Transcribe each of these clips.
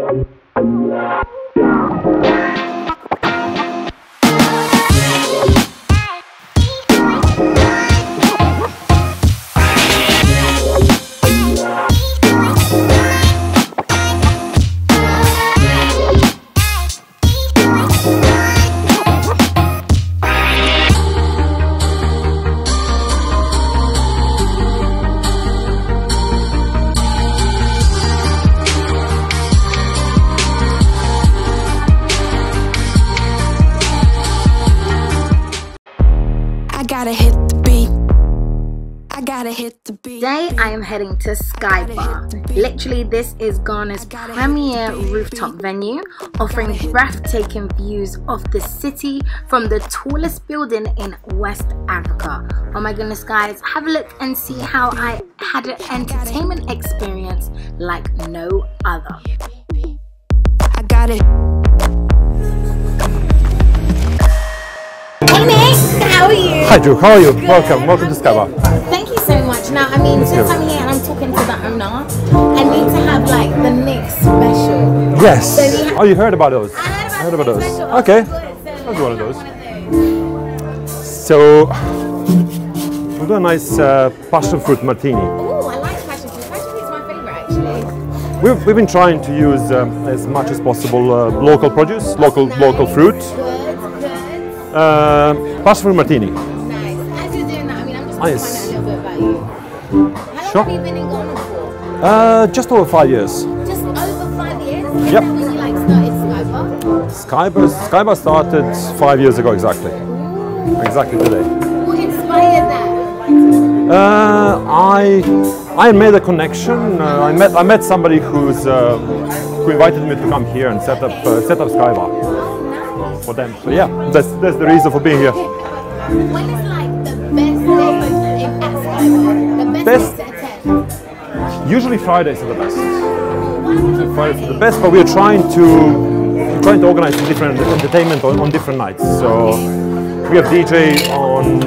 I gotta hit the beat. I gotta hit the beat. Today I am heading to Sky Bar. Literally, this is Ghana's premier rooftop venue, offering breathtaking views of the city from the tallest building in West Africa. Oh my goodness, guys, have a look and see how I had an entertainment experience like no other. I got it. How are you? Hi Dru, how are you? Welcome, welcome to Skybar. Thank you so much. Now, I mean, since I'm here and I'm talking to the owner, I need to have like the Nick special. Yes. So we- Oh, you heard about those? I heard about, heard about those. special. Okay. Good. So Let's do one of those. those. So, we'll do a nice uh, passion fruit martini. Ooh, I like passion fruit. Passion fruit is my favorite actually. We've, we've been trying to use um, as much as possible uh, local produce, local local fruit. Good, good, Uh, passion fruit martini. nice. As you're doing that, I mean, I'm just going to find out a little bit about you. How Sure. long have you been in Ghana for? Uh, just over five years. Just over five years? Is Yep. when you like started Skybar? Skybar, Skybar started five years ago exactly. Exactly today. What inspired that? Uh, I I made a connection. Uh, I met I met somebody who's uh, who invited me to come here and set up uh, set up Skybar nice. For them. So yeah, that's that's the reason for being here. When is like the best day in at Skybar? The best, Best- day to attend? Usually Fridays are the best. Why would Fridays are the best, but we're trying to we're trying to organize different entertainment on, on different nights. So we have DJ on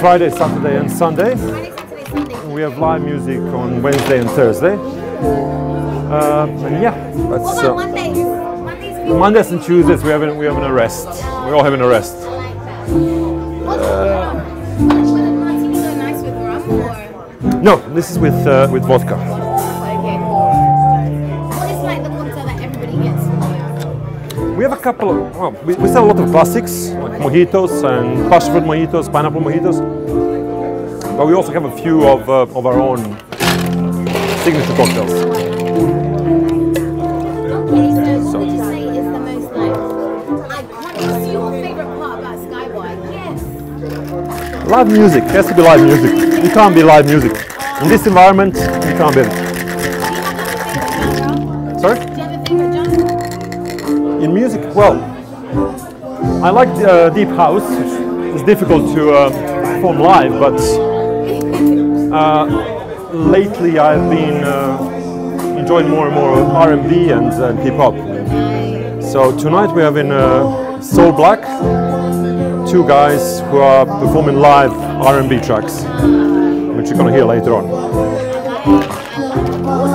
Friday, Saturday, and Sunday. Friday, Saturday, Sunday. We have live music on Wednesday and Thursday. Uh, and yeah, What that's about uh, Mondays? Mondays people Mondays and Tuesdays. We having we having a rest. We're all having a rest. I like that. What's uh, will a martini go nice with rum or? No, this is with uh, with vodka. Okay. What is like the cocktail that everybody gets? We have a couple of well, we, we sell a lot of classics like mojitos and passion fruit mojitos, pineapple mojitos. But we also have a few of uh, of our own signature cocktails. Live music has to be live music. You can't be live music in this environment. You can't be. Have? Sorry. Have? In music, well, I like uh, deep house. It's difficult to uh, perform live, but uh, lately I've been uh, enjoying more and more R&B and, and hip hop. So tonight we're having uh, Soul Black, two guys who are performing live R&B tracks, which you're gonna hear later on.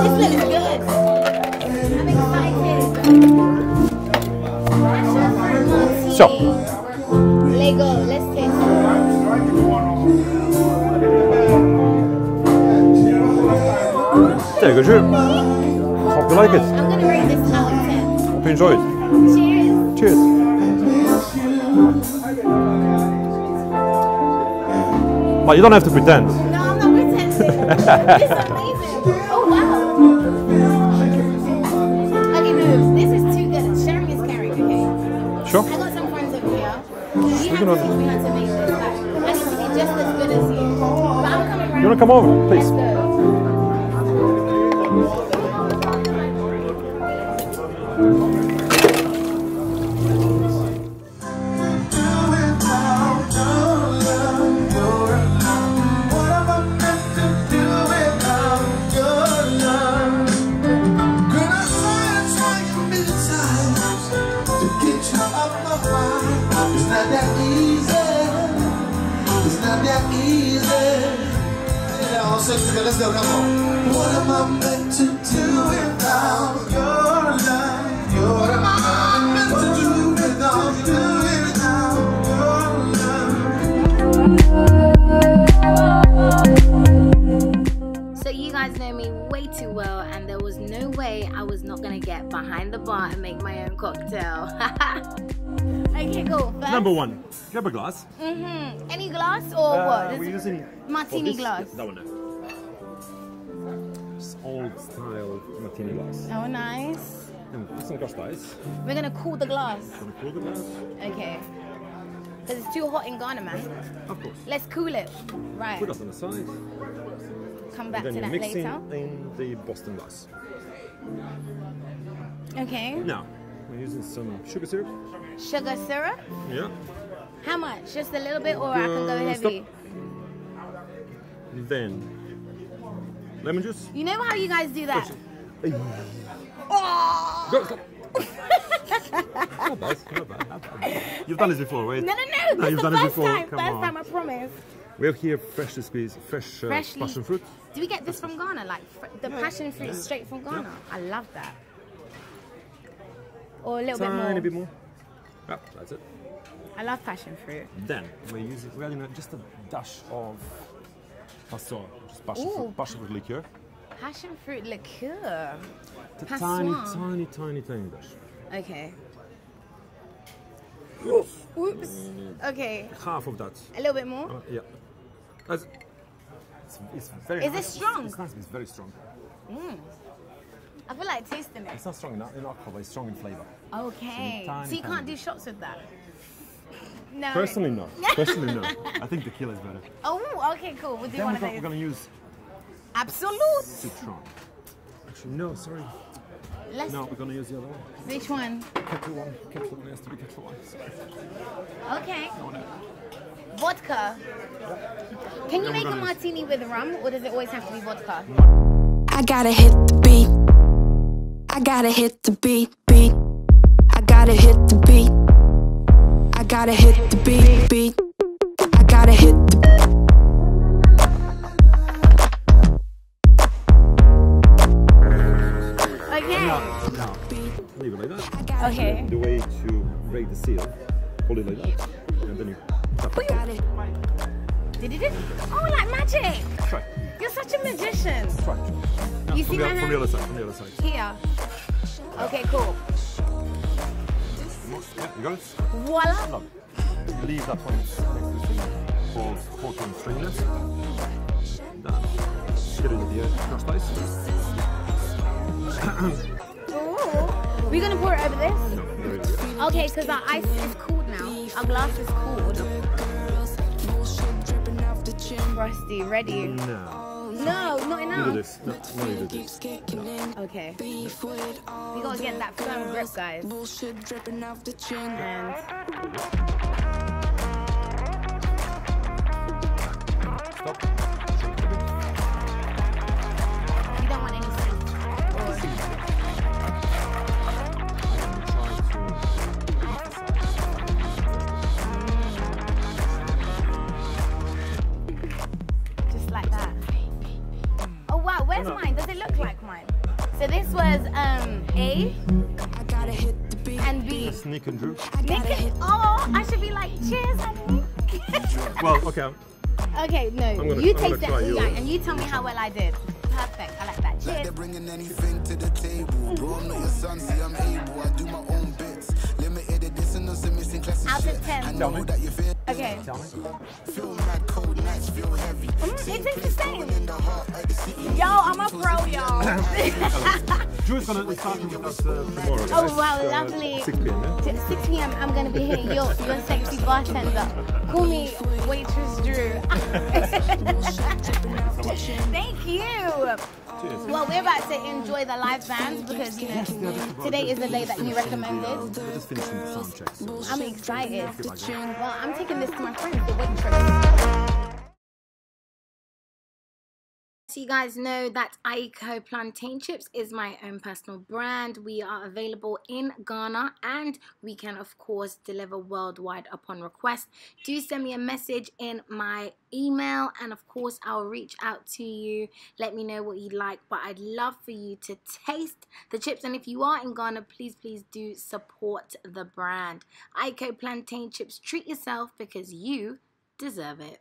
This looks good. I'm excited. So. Lego, let's taste There you go, Dru. Hope you like it. I'm gonna rate this out Hope you enjoy it. Cheers. Cheers. You don't have to pretend. No, I'm not pretending. this is amazing. Oh, wow. Okay, no, this is too good. Sharing is caring, okay? Sure. I got some friends over here. You have can to teach me how to make this. Like, I need to be just as good as you. But I'm coming round. You wanna come over, please? sing together. Let's go, come on. What am I meant to do without your love? What am I meant to do without you? So you guys know me way too well and there was no way I was not gonna get behind the bar and make my own cocktail. okay, cool. Number one, grab a glass. Mm-hmm. Any glass or uh, what? We're using martini glass. That one. No. Old style martini glass. Oh, nice. And put some crushed ice. We're gonna cool the glass. Gonna cool the glass. Okay. Because it's too hot in Ghana, man. Of course. Let's cool it. Right. Put that on the side. Come back then to you're that mixing later. in the Boston glass. Okay. Now, we're using some sugar syrup. Sugar syrup. Yeah. How much? Just a little bit, or I can go Uh, heavy. Then, lemon juice. You know how you guys do that? Go, stop. not bad, not bad. You've done this before, wait. No, no, no. This you've done it first before. time. Come first on. time, I promise. We have here freshly squeezed, fresh uh, passion fruit. Do we get this from Ghana? Like the passion fruit straight from Ghana? I love that. Or a little bit Tiny more. bit more. Yeah, that's it. I love passion fruit. Then we're using we're adding just a dash of passion, just passion Ooh. fruit, passion fruit liqueur. Passion fruit liqueur. It's a tiny, tiny, tiny, tiny dash. Okay. Oops. Okay. Half of that. A little bit more. Uh, yeah. That's, it's, it's very. Is it strong? It's nice. It's very strong. I feel like tasting it. It's not strong in, in alcohol, but it's strong in flavor. Okay. Tiny, So you can't do shots with that. No. Personally, no. Personally, no. I think tequila is better. Oh, okay, cool. We'll do Then one we're, we're gonna use Absolut. citron. Actually, no, sorry. Let's. No, we're gonna use the other one. Which one? Ketel One. Ketel One has to be Ketel One. Sorry. Okay. No, no. Vodka. Can you Then make a gonna- martini with rum, or does it always have to be vodka? I gotta hit the beat. I gotta hit the beat, beat. I gotta hit the beat. I gotta hit the beat, beat. I gotta hit the Okay. Now, leave it like that. Okay. The way to break the seal, hold it like that, and then you tap it. got it. Did it? Oh, like magic. Try. You're such a magician. Try. Now, You from see the, my from hand? the other side. From the other side. Here. Okay, cool. You it. Voila. You leave that one next to the thing for 14 stringless. That. Get it with the uh, crushed ice. Ooh. We're gonna pour it over this. No, there it is. Okay, because our ice is cooled now. Our glass is cooled. Rusty, ready? No. No, not You do enough. this. No, no, you do this. Okay. We gotta get that firm grip, guys. Bullshit dripping off the chin. And Stop. B. Sneak and Dru. I Nick- hit oh, I should be like, cheers, honey. Well, okay. okay, no, gonna- you I'm taste it try and, yeah, and you tell me how well I did. Perfect, I like that. Like they're bringing anything to the table. Bro, I'm not your son, see I'm able. I do my own bits. Out of 10. I Tell know me. that you feel. Okay. Tell me. Feel mad, cold nights, feel heavy. Mm, it tastes the same. In the heart of the city. Yo, I'm a pro, y'all. Dru's gonna start with us uh, tomorrow. Oh, guys. wow, Uh, lovely. 6 p.m. Yeah? 6 p.m. I'm gonna be here. Yo, you're sexy bartender. Call me waitress Dru. Thank you. Well, we're about to enjoy the live bands because you know today is the day that you recommended. I'm excited. Well, I'm taking this to my friends, the waitress. So you guys know that Aiko Plantain Chips is my own personal brand. We are available in Ghana and we can of course deliver worldwide upon request. Do send me a message in my email and of course I'll reach out to you. Let me know what you like but I'd love for you to taste the chips and if you are in Ghana please please do support the brand. Aiko Plantain Chips treat yourself because you deserve it.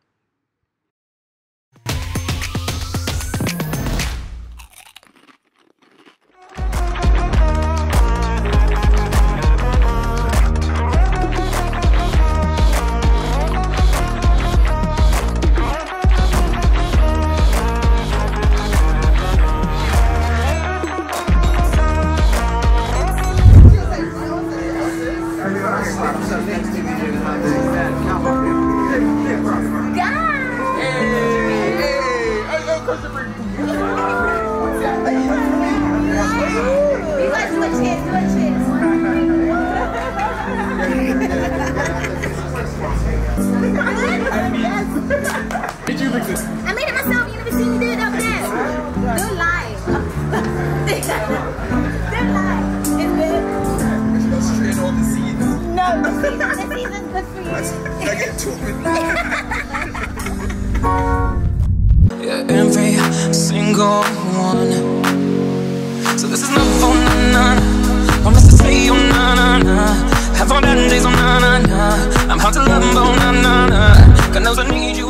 Hard to love, but na na na. God knows I need you.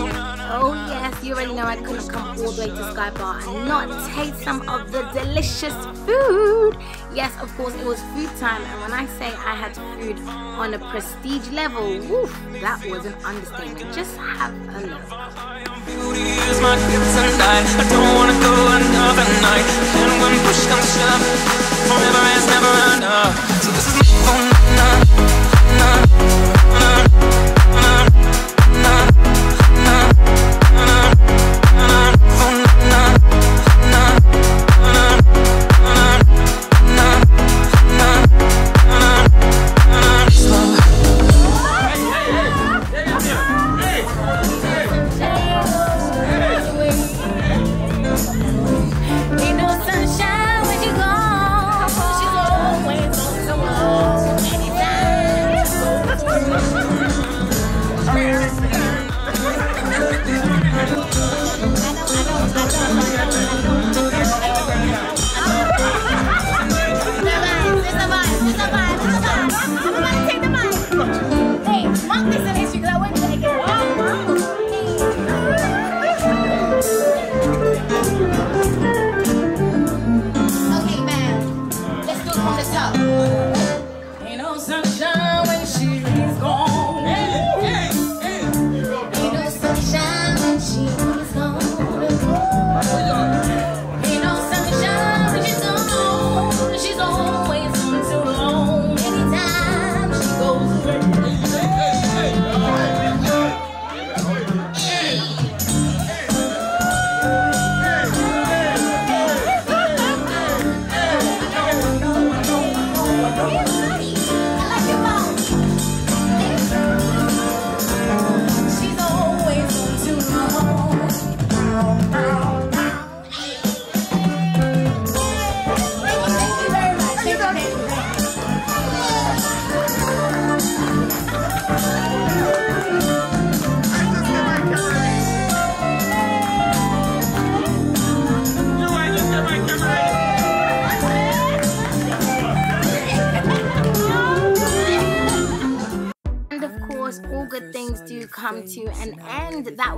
Oh yes, you already know I couldn't come all the way to Sky Bar and not taste some of the delicious food. Yes, of course it was food time, and when I say I had food on a prestige level, woof, that was an understatement. Just have a look.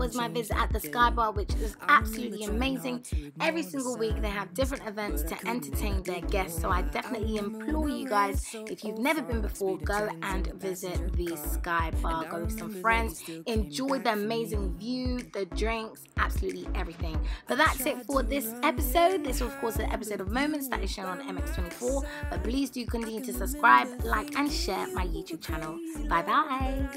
Was my visit at the Sky Bar, which was absolutely amazing. Every single week, they have different events to entertain their guests. So I definitely implore you guys, if you've never been before, go and visit the Sky Bar. Go with some friends, enjoy the amazing view, the drinks, absolutely everything. But that's it for this episode. This was, of course, an episode of Moments that is shown on MX24. But please do continue to subscribe, like, and share my YouTube channel. Bye bye.